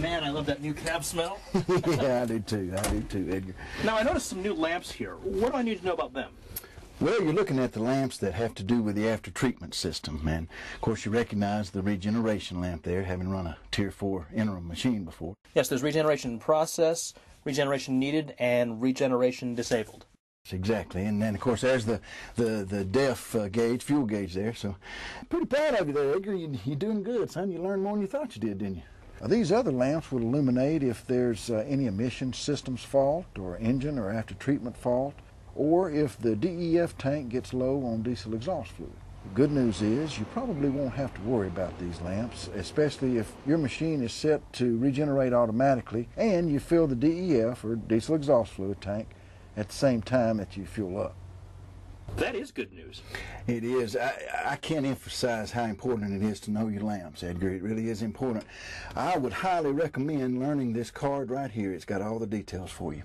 Man, I love that new cab smell. yeah, I do too. I do too, Edgar. Now, I noticed some new lamps here. What do I need to know about them? Well, you're looking at the lamps that have to do with the after treatment system, and of course you recognize the regeneration lamp there, having run a Tier 4 interim machine before. Yes, there's regeneration process, regeneration needed, and regeneration disabled. Exactly, and then of course there's the the the DEF uh, gauge, fuel gauge there. So, pretty proud of you there, Edgar. You, you're doing good, son. You learned more than you thought you did, didn't you? These other lamps will illuminate if there's uh, any emission systems fault or engine or after treatment fault, or if the DEF tank gets low on diesel exhaust fluid. The good news is you probably won't have to worry about these lamps, especially if your machine is set to regenerate automatically and you fill the DEF or diesel exhaust fluid tank at the same time that you fuel up. That is good news. It is. I, I can't emphasize how important it is to know your lamps, Edgar. It really is important. I would highly recommend learning this card right here. It's got all the details for you.